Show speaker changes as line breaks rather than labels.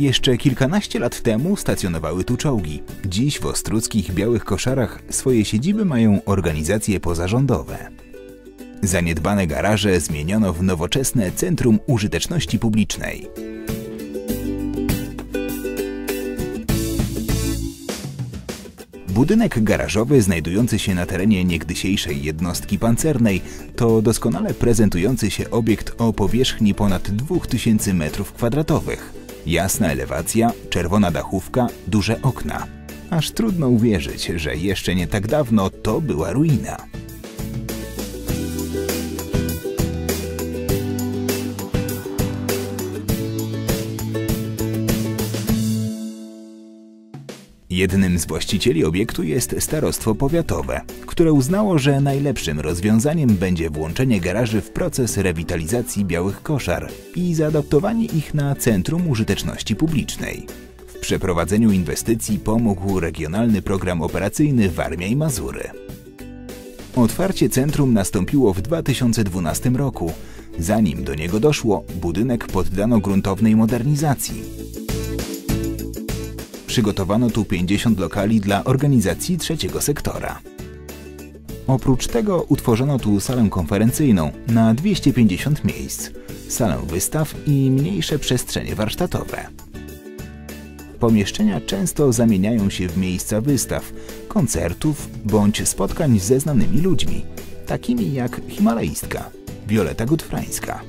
Jeszcze kilkanaście lat temu stacjonowały tu czołgi. Dziś w ostruckich białych koszarach swoje siedziby mają organizacje pozarządowe. Zaniedbane garaże zmieniono w nowoczesne Centrum Użyteczności Publicznej. Budynek garażowy znajdujący się na terenie niegdysiejszej jednostki pancernej to doskonale prezentujący się obiekt o powierzchni ponad 2000 m2. Jasna elewacja, czerwona dachówka, duże okna. Aż trudno uwierzyć, że jeszcze nie tak dawno to była ruina. Jednym z właścicieli obiektu jest starostwo powiatowe, które uznało, że najlepszym rozwiązaniem będzie włączenie garaży w proces rewitalizacji białych koszar i zaadaptowanie ich na centrum użyteczności publicznej. W przeprowadzeniu inwestycji pomógł regionalny program operacyjny Warmia i Mazury. Otwarcie centrum nastąpiło w 2012 roku. Zanim do niego doszło, budynek poddano gruntownej modernizacji. Przygotowano tu 50 lokali dla organizacji trzeciego sektora. Oprócz tego utworzono tu salę konferencyjną na 250 miejsc, salę wystaw i mniejsze przestrzenie warsztatowe. Pomieszczenia często zamieniają się w miejsca wystaw, koncertów bądź spotkań ze znanymi ludźmi, takimi jak himalaistka Wioleta Gutfrańska.